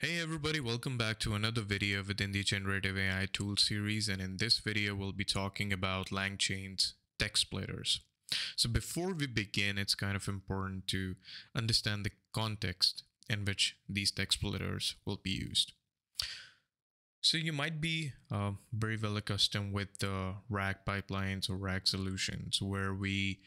Hey everybody, welcome back to another video within the Generative AI Tool series and in this video we'll be talking about LangChain's text splitters. So before we begin, it's kind of important to understand the context in which these text splitters will be used. So you might be uh, very well accustomed with the RAG pipelines or RAG solutions where we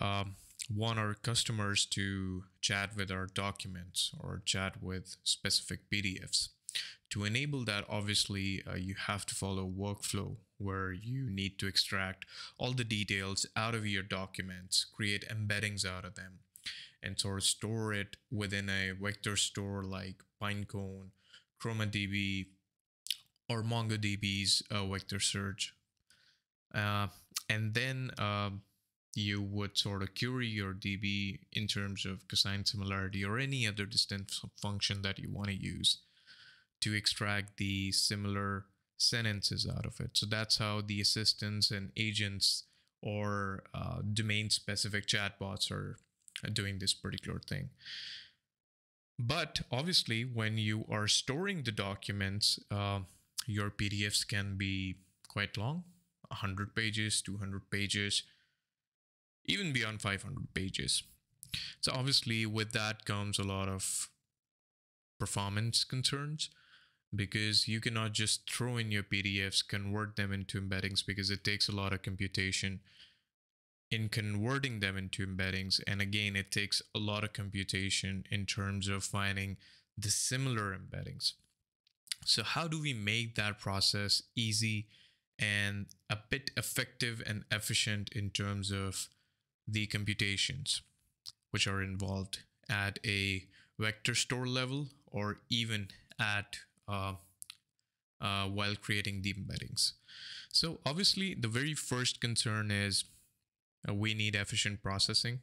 um, want our customers to chat with our documents or chat with specific PDFs. To enable that, obviously, uh, you have to follow workflow where you need to extract all the details out of your documents, create embeddings out of them, and sort of store it within a vector store like Pinecone, ChromaDB, or MongoDB's uh, vector search. Uh, and then um, you would sort of query your DB in terms of cosine similarity or any other distance function that you want to use to extract the similar sentences out of it. So that's how the assistants and agents or uh, domain specific chatbots are doing this particular thing. But obviously, when you are storing the documents, uh, your PDFs can be quite long 100 pages, 200 pages even beyond 500 pages. So obviously with that comes a lot of performance concerns because you cannot just throw in your PDFs, convert them into embeddings because it takes a lot of computation in converting them into embeddings. And again, it takes a lot of computation in terms of finding the similar embeddings. So how do we make that process easy and a bit effective and efficient in terms of the computations which are involved at a vector store level or even at uh, uh, while creating the embeddings. So obviously the very first concern is uh, we need efficient processing.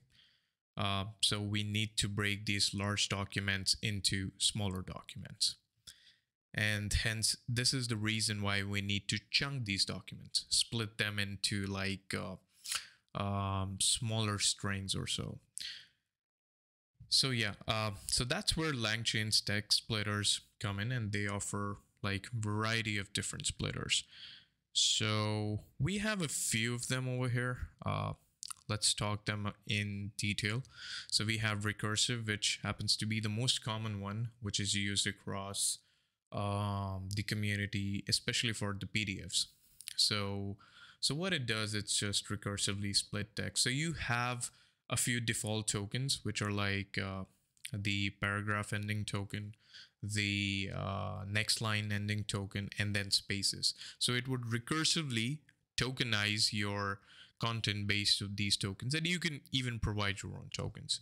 Uh, so we need to break these large documents into smaller documents. And hence, this is the reason why we need to chunk these documents, split them into like uh, um, smaller strings or so. So yeah, uh, so that's where LangChain's text splitters come in and they offer like variety of different splitters. So we have a few of them over here. Uh, let's talk them in detail. So we have recursive, which happens to be the most common one, which is used across um, the community, especially for the PDFs. So so what it does, it's just recursively split text. So you have a few default tokens, which are like uh, the paragraph ending token, the uh, next line ending token, and then spaces. So it would recursively tokenize your content based on these tokens, and you can even provide your own tokens.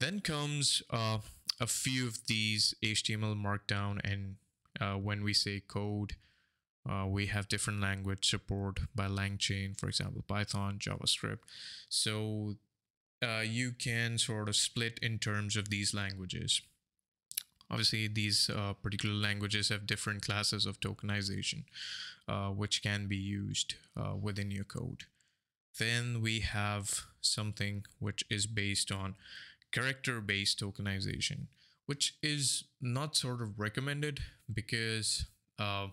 Then comes uh, a few of these HTML markdown, and uh, when we say code, uh, we have different language support by LangChain, for example, Python, JavaScript. So uh, you can sort of split in terms of these languages. Obviously, these uh, particular languages have different classes of tokenization, uh, which can be used uh, within your code. Then we have something which is based on character-based tokenization, which is not sort of recommended because uh,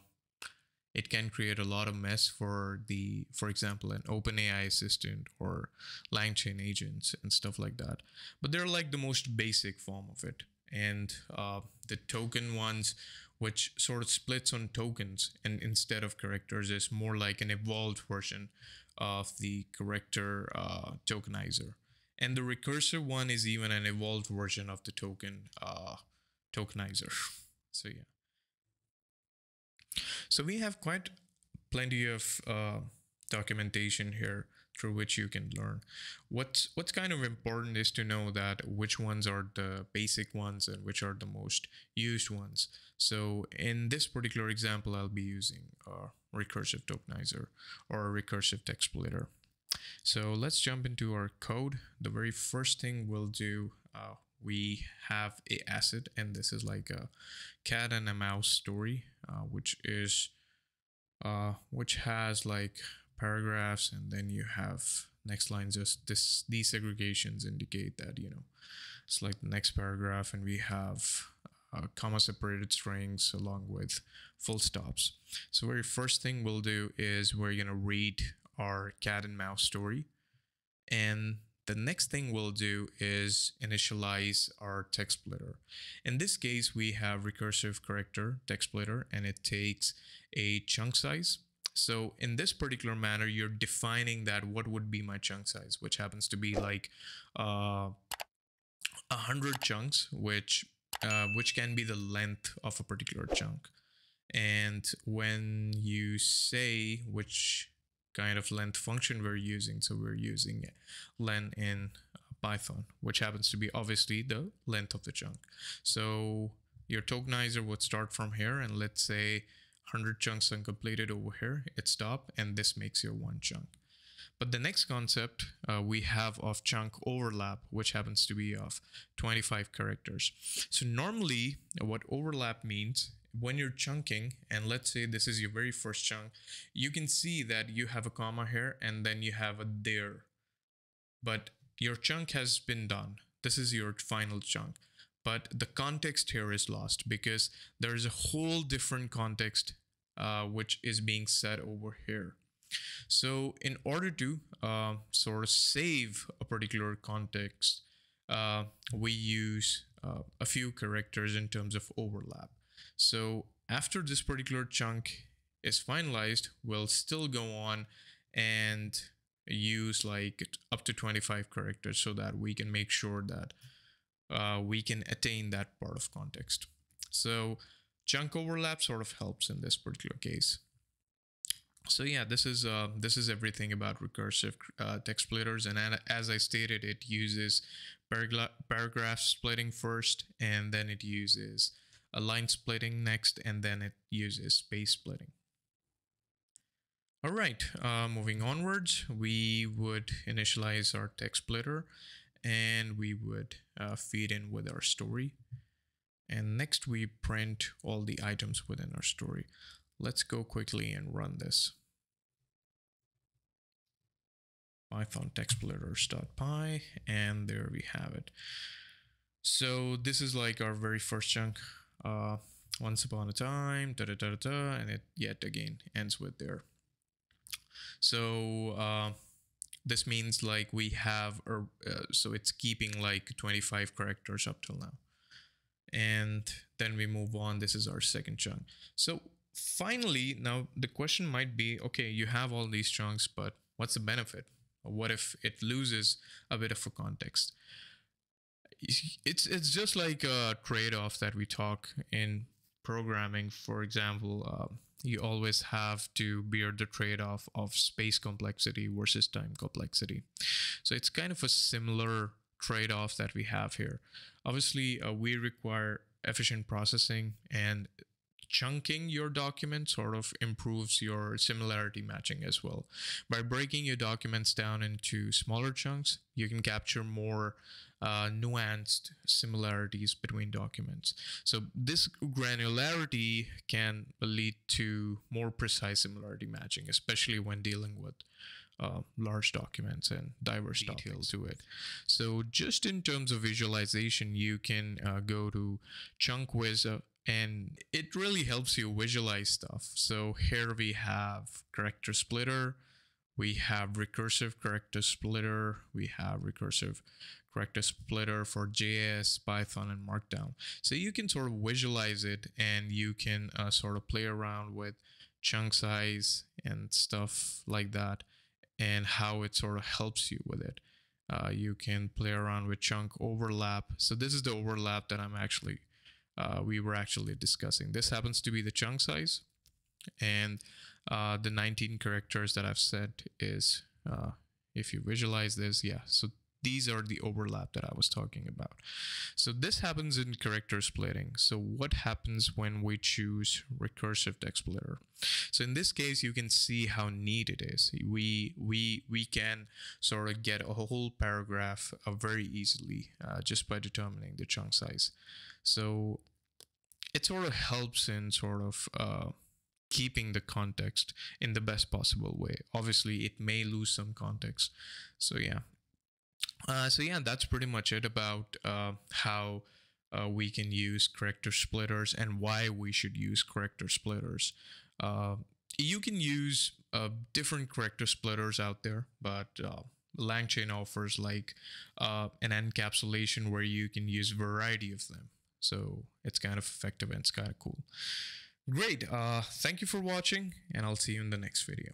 it can create a lot of mess for the for example an openai assistant or langchain agents and stuff like that. But they're like the most basic form of it. And uh, the token ones which sort of splits on tokens and instead of characters is more like an evolved version of the character uh, tokenizer. And the recursive one is even an evolved version of the token uh, tokenizer. So yeah so we have quite plenty of uh, documentation here through which you can learn. What's what's kind of important is to know that which ones are the basic ones and which are the most used ones. So in this particular example, I'll be using a recursive tokenizer or a recursive text splitter. So let's jump into our code. The very first thing we'll do, uh, we have a asset and this is like a cat and a mouse story uh, which is uh, which has like paragraphs and then you have next line just this these segregations indicate that you know it's like the next paragraph and we have uh, comma separated strings along with full stops. So very first thing we'll do is we're going to read our cat and mouse story. And the next thing we'll do is initialize our text splitter. In this case, we have recursive character text splitter and it takes a chunk size. So in this particular manner, you're defining that what would be my chunk size, which happens to be like uh, a hundred chunks, which uh, which can be the length of a particular chunk. And when you say which kind of length function we're using, so we're using len in Python, which happens to be obviously the length of the chunk. So your tokenizer would start from here and let's say 100 chunks uncompleted over here, it stop and this makes your one chunk. But the next concept uh, we have of chunk overlap, which happens to be of 25 characters. So normally what overlap means when you're chunking, and let's say this is your very first chunk, you can see that you have a comma here and then you have a there. But your chunk has been done. This is your final chunk. But the context here is lost because there is a whole different context uh, which is being set over here. So in order to uh, sort of save a particular context, uh, we use uh, a few characters in terms of overlap. So after this particular chunk is finalized, we'll still go on and use like up to 25 characters so that we can make sure that uh, we can attain that part of context. So chunk overlap sort of helps in this particular case so yeah this is uh, this is everything about recursive uh, text splitters and as i stated it uses paragra paragraph splitting first and then it uses a line splitting next and then it uses space splitting. All right uh, moving onwards we would initialize our text splitter and we would uh, feed in with our story. And next we print all the items within our story. Let's go quickly and run this. Python text textsplitters.py and there we have it. So this is like our very first chunk uh once upon a time da da da da, and it yet again ends with there. So uh this means like we have uh, so it's keeping like 25 characters up till now. And then we move on. This is our second chunk. So finally now the question might be okay you have all these chunks but what's the benefit? What if it loses a bit of a context? It's it's just like a trade-off that we talk in programming. For example, uh, you always have to bear the trade-off of space complexity versus time complexity. So it's kind of a similar trade-off that we have here. Obviously, uh, we require efficient processing and chunking your document sort of improves your similarity matching as well. By breaking your documents down into smaller chunks, you can capture more uh, nuanced similarities between documents. So this granularity can lead to more precise similarity matching, especially when dealing with uh, large documents and diverse details to it. So just in terms of visualization, you can uh, go to ChunkViz and it really helps you visualize stuff. So here we have character splitter, we have recursive character splitter, we have recursive character splitter for JS, Python, and Markdown. So you can sort of visualize it and you can uh, sort of play around with chunk size and stuff like that and how it sort of helps you with it. Uh, you can play around with chunk overlap. So this is the overlap that I'm actually uh, we were actually discussing. This happens to be the chunk size and uh, the 19 characters that I've said is uh, if you visualize this, yeah, so these are the overlap that I was talking about. So this happens in character splitting. So what happens when we choose recursive text splitter? So in this case, you can see how neat it is. We we we can sort of get a whole paragraph uh, very easily uh, just by determining the chunk size. So it sort of helps in sort of uh, keeping the context in the best possible way. Obviously, it may lose some context. So yeah. Uh, so yeah, that's pretty much it about uh, how uh, we can use character splitters and why we should use character splitters. Uh, you can use uh, different character splitters out there, but uh, LangChain offers like an encapsulation where you can use a variety of them. So it's kind of effective and it's kind of cool. Great. Thank you for watching, and I'll see you in the next video.